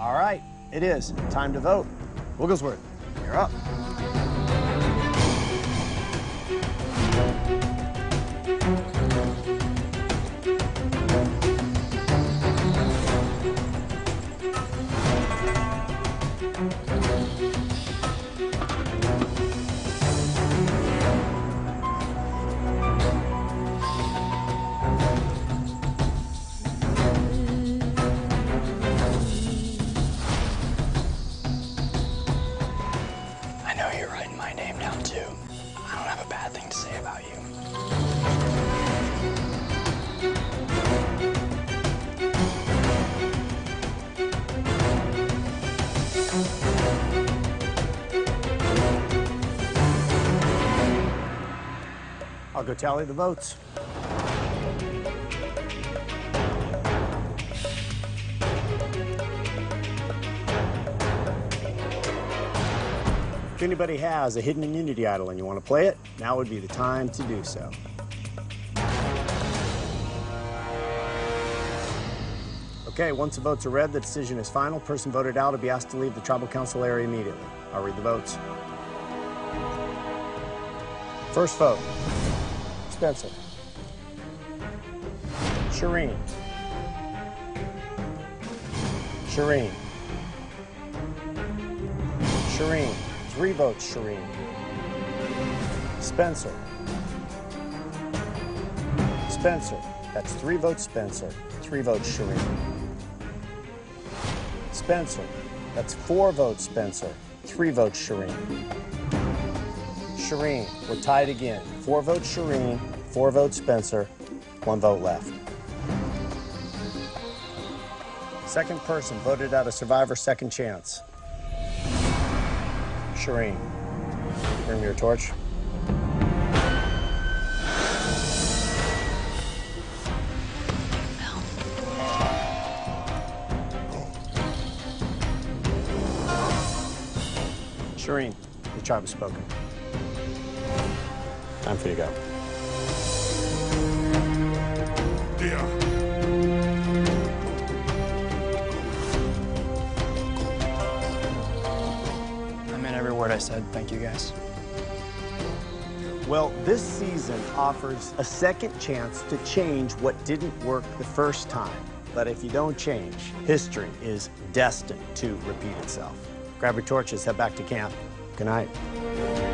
All right, it is time to vote. Wigglesworth, you're up. I know you're writing my name down too. I don't have a bad thing to say about you. I'll go tally the votes. If anybody has a hidden immunity idol and you want to play it, now would be the time to do so. Okay, once the votes are read, the decision is final. Person voted out will be asked to leave the tribal council area immediately. I'll read the votes. First vote, Spencer. Shirin. Shirin. Shirin. Three votes, Shirin. Spencer. Spencer. That's three votes, Spencer. Three votes, Shirin. Spencer. That's four votes, Spencer. Three votes, Shirin. Shirin. We're tied again. Four votes, Shirin. Four votes, Spencer. One vote left. Second person voted out of survivor second chance. Shirin. Bring me your torch. Shirin, the tribe has spoken. Time for you to go. I I said. Thank you guys. Well, this season offers a second chance to change what didn't work the first time. But if you don't change, history is destined to repeat itself. Grab your torches, head back to camp. Good night.